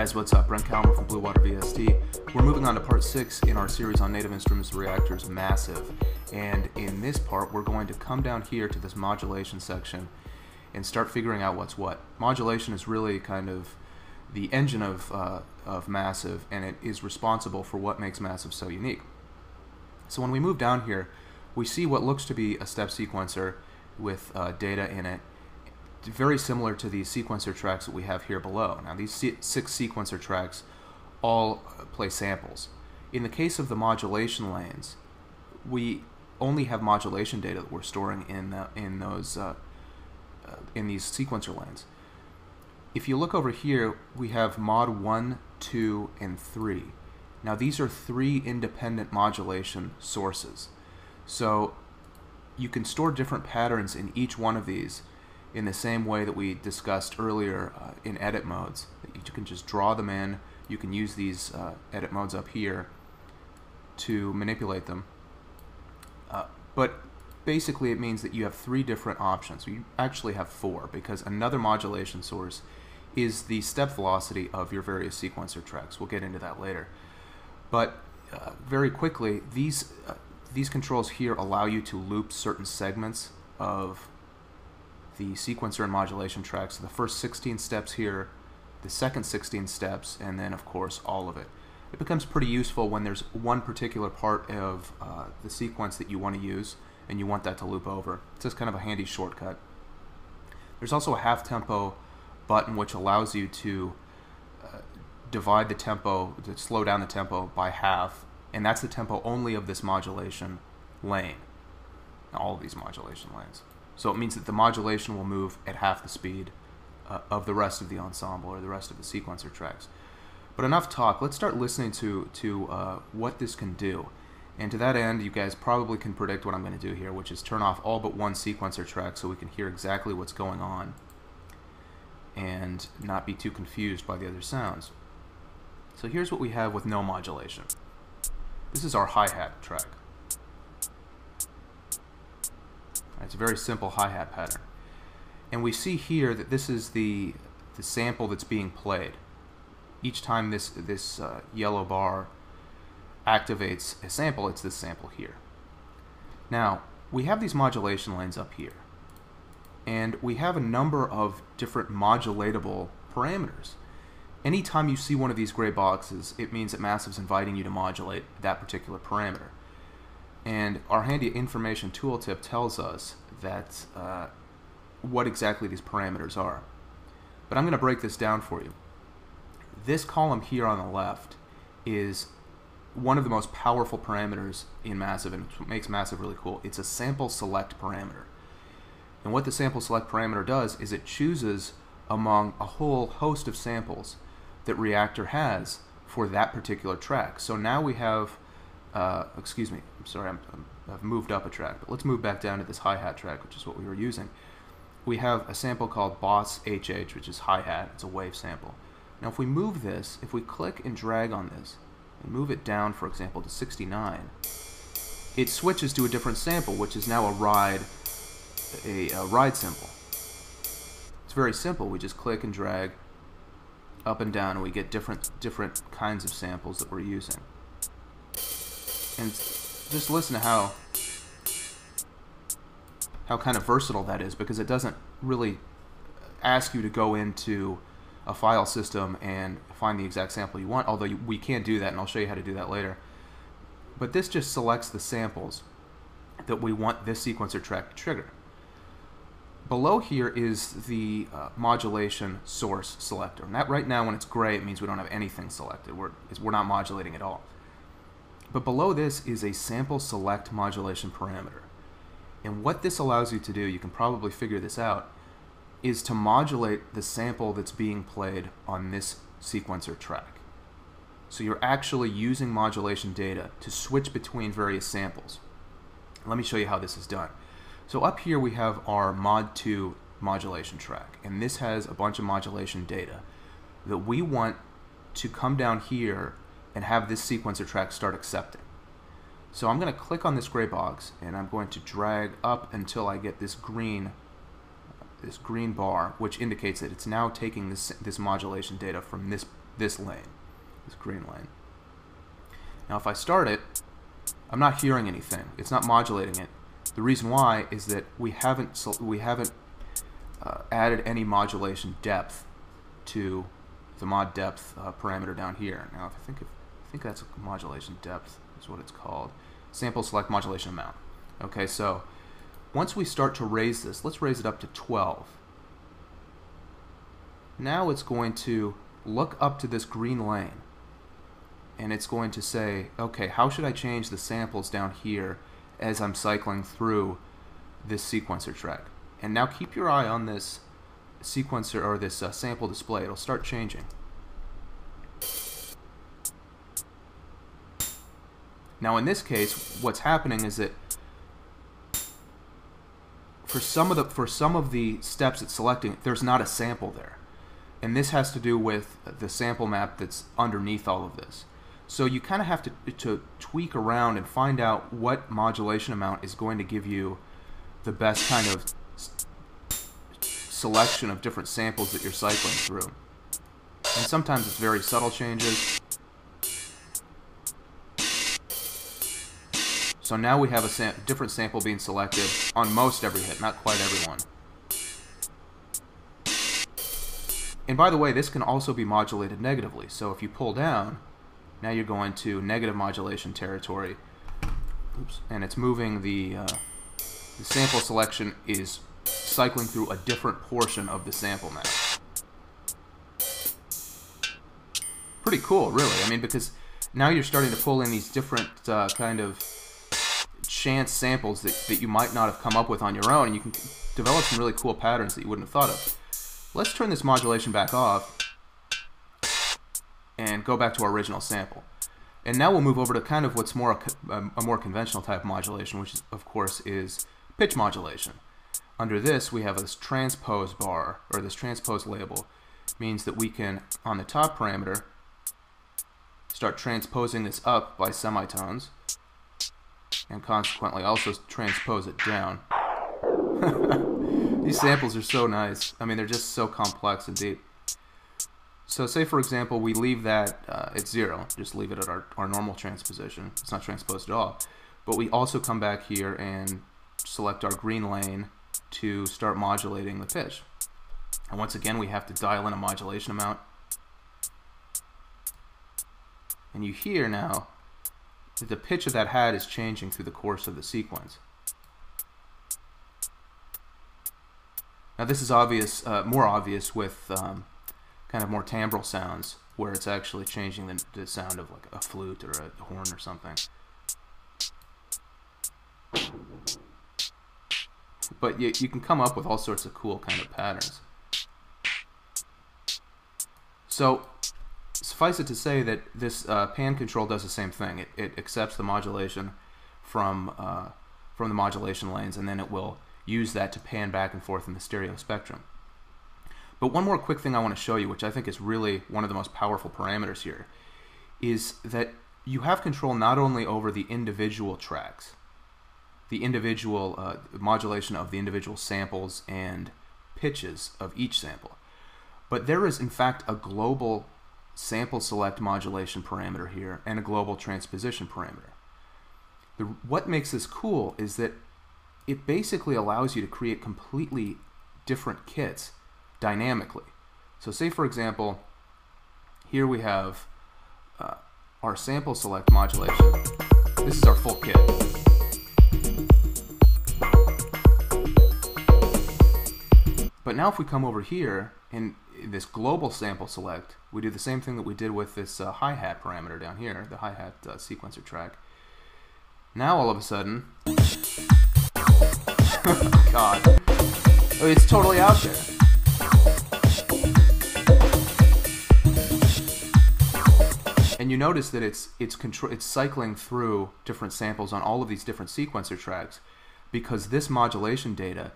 guys, what's up? Brent Kallmer from Blue Water VST. We're moving on to part six in our series on Native Instruments Reaktor's Massive. And in this part, we're going to come down here to this modulation section and start figuring out what's what. Modulation is really kind of the engine of, uh, of Massive, and it is responsible for what makes Massive so unique. So when we move down here, we see what looks to be a step sequencer with uh, data in it very similar to these sequencer tracks that we have here below. Now these six sequencer tracks all play samples. In the case of the modulation lanes, we only have modulation data that we're storing in the, in those uh, uh, in these sequencer lanes. If you look over here, we have mod 1, 2, and 3. Now these are three independent modulation sources. So you can store different patterns in each one of these in the same way that we discussed earlier uh, in edit modes. You can just draw them in. You can use these uh, edit modes up here to manipulate them. Uh, but basically it means that you have three different options. You actually have four because another modulation source is the step velocity of your various sequencer tracks. We'll get into that later. But uh, very quickly, these, uh, these controls here allow you to loop certain segments of the sequencer and modulation tracks. So the first 16 steps here, the second 16 steps, and then of course all of it. It becomes pretty useful when there's one particular part of uh, the sequence that you want to use and you want that to loop over. It's just kind of a handy shortcut. There's also a half tempo button which allows you to uh, divide the tempo, to slow down the tempo by half, and that's the tempo only of this modulation lane, all of these modulation lanes. So it means that the modulation will move at half the speed uh, of the rest of the ensemble or the rest of the sequencer tracks. But enough talk. Let's start listening to, to uh, what this can do. And to that end, you guys probably can predict what I'm going to do here, which is turn off all but one sequencer track so we can hear exactly what's going on and not be too confused by the other sounds. So here's what we have with no modulation. This is our hi-hat track. It's a very simple hi-hat pattern. And we see here that this is the, the sample that's being played. Each time this, this uh, yellow bar activates a sample, it's this sample here. Now, we have these modulation lanes up here. And we have a number of different modulatable parameters. Anytime you see one of these gray boxes, it means that Massive's inviting you to modulate that particular parameter. And our handy information tooltip tells us that uh, what exactly these parameters are. But I'm going to break this down for you. This column here on the left is one of the most powerful parameters in Massive and what makes Massive really cool. It's a sample select parameter. And what the sample select parameter does is it chooses among a whole host of samples that Reaktor has for that particular track. So now we have uh, excuse me, I'm sorry, I'm, i have moved up a track, but let's move back down to this hi-hat track, which is what we were using. We have a sample called Boss HH, which is hi-hat, it's a wave sample. Now if we move this, if we click and drag on this, and move it down, for example, to 69, it switches to a different sample, which is now a ride, a, a ride sample. It's very simple, we just click and drag up and down, and we get different, different kinds of samples that we're using and just listen to how how kind of versatile that is because it doesn't really ask you to go into a file system and find the exact sample you want although we can do that and I'll show you how to do that later. But this just selects the samples that we want this sequencer track to trigger. Below here is the uh, modulation source selector. And that right now when it's gray it means we don't have anything selected. We're, we're not modulating at all but below this is a sample select modulation parameter. And what this allows you to do, you can probably figure this out, is to modulate the sample that's being played on this sequencer track. So you're actually using modulation data to switch between various samples. Let me show you how this is done. So up here we have our mod 2 modulation track, and this has a bunch of modulation data that we want to come down here and have this sequencer track start accepting. So I'm going to click on this gray box and I'm going to drag up until I get this green this green bar which indicates that it's now taking this this modulation data from this this lane, this green lane. Now if I start it, I'm not hearing anything. It's not modulating it. The reason why is that we haven't we haven't uh, added any modulation depth to the mod depth uh, parameter down here. Now, if I think if, I think that's modulation depth is what it's called. Sample select modulation amount. Okay, so once we start to raise this, let's raise it up to 12. Now it's going to look up to this green lane and it's going to say, okay, how should I change the samples down here as I'm cycling through this sequencer track? And now keep your eye on this sequencer or this uh, sample display. It'll start changing. Now in this case, what's happening is that for some of the for some of the steps it's selecting, there's not a sample there. And this has to do with the sample map that's underneath all of this. So you kind of have to, to tweak around and find out what modulation amount is going to give you the best kind of selection of different samples that you're cycling through. And sometimes it's very subtle changes. So now we have a sam different sample being selected on most every hit, not quite everyone. And by the way, this can also be modulated negatively. So if you pull down, now you're going to negative modulation territory. Oops. And it's moving the, uh, the sample selection is cycling through a different portion of the sample map. Pretty cool, really. I mean, because now you're starting to pull in these different uh, kind of chance samples that, that you might not have come up with on your own, and you can develop some really cool patterns that you wouldn't have thought of. Let's turn this modulation back off and go back to our original sample. And now we'll move over to kind of what's more a, um, a more conventional type modulation, which is, of course is pitch modulation. Under this, we have this transpose bar, or this transpose label, means that we can, on the top parameter, start transposing this up by semitones, and consequently also transpose it down. These samples are so nice. I mean, they're just so complex and deep. So say, for example, we leave that uh, at zero, just leave it at our, our normal transposition. It's not transposed at all. But we also come back here and select our green lane to start modulating the pitch. And once again, we have to dial in a modulation amount. And you hear now the pitch of that hat is changing through the course of the sequence. Now this is obvious, uh, more obvious with um, kind of more timbral sounds, where it's actually changing the, the sound of like a flute or a horn or something. But you, you can come up with all sorts of cool kind of patterns. So suffice it to say that this uh, pan control does the same thing. It, it accepts the modulation from uh, from the modulation lanes, and then it will use that to pan back and forth in the stereo spectrum. But one more quick thing I want to show you, which I think is really one of the most powerful parameters here, is that you have control not only over the individual tracks, the individual uh, modulation of the individual samples and pitches of each sample. But there is in fact a global sample select modulation parameter here and a global transposition parameter. The, what makes this cool is that it basically allows you to create completely different kits dynamically. So say for example, here we have uh, our sample select modulation. This is our full kit. But now if we come over here in this global sample select, we do the same thing that we did with this uh, hi-hat parameter down here, the hi-hat uh, sequencer track. Now all of a sudden, God, oh, it's totally out there. And you notice that it's it's it's cycling through different samples on all of these different sequencer tracks because this modulation data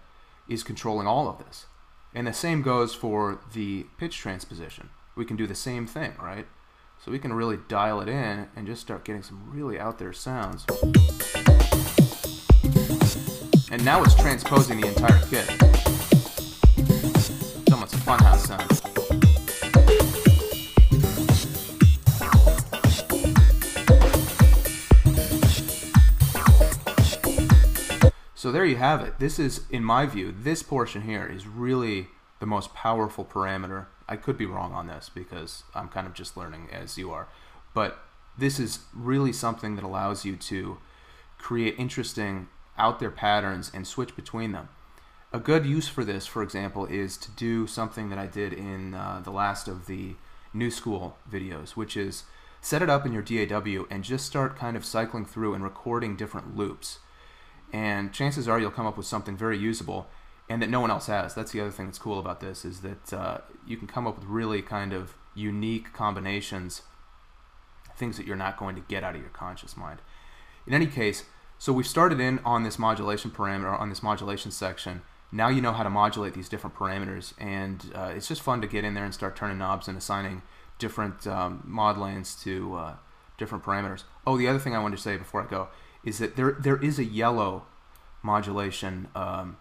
is controlling all of this. And the same goes for the pitch transposition. We can do the same thing, right? So we can really dial it in and just start getting some really out there sounds. And now it's transposing the entire kit. It's almost a funhouse sound. So there you have it. This is, in my view, this portion here is really the most powerful parameter. I could be wrong on this because I'm kind of just learning as you are. But this is really something that allows you to create interesting out there patterns and switch between them. A good use for this, for example, is to do something that I did in uh, the last of the new school videos, which is set it up in your DAW and just start kind of cycling through and recording different loops. And chances are you'll come up with something very usable and that no one else has. That's the other thing that's cool about this is that uh, you can come up with really kind of unique combinations, things that you're not going to get out of your conscious mind. In any case, so we've started in on this modulation parameter, on this modulation section. Now you know how to modulate these different parameters, and uh, it's just fun to get in there and start turning knobs and assigning different um, mod lanes to uh, different parameters. Oh, the other thing I wanted to say before I go is that there there is a yellow modulation um,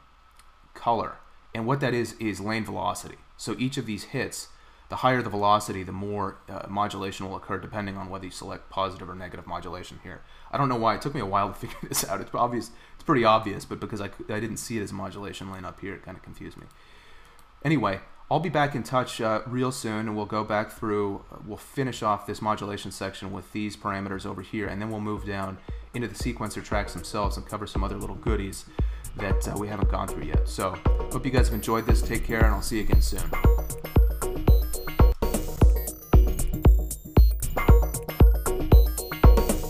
color, and what that is is lane velocity. So each of these hits, the higher the velocity, the more uh, modulation will occur, depending on whether you select positive or negative modulation here. I don't know why it took me a while to figure this out. It's obvious, it's pretty obvious, but because I, I didn't see it as modulation lane up here, it kind of confused me. Anyway, I'll be back in touch uh, real soon, and we'll go back through, uh, we'll finish off this modulation section with these parameters over here, and then we'll move down into the sequencer tracks themselves and cover some other little goodies that uh, we haven't gone through yet. So, hope you guys have enjoyed this. Take care, and I'll see you again soon.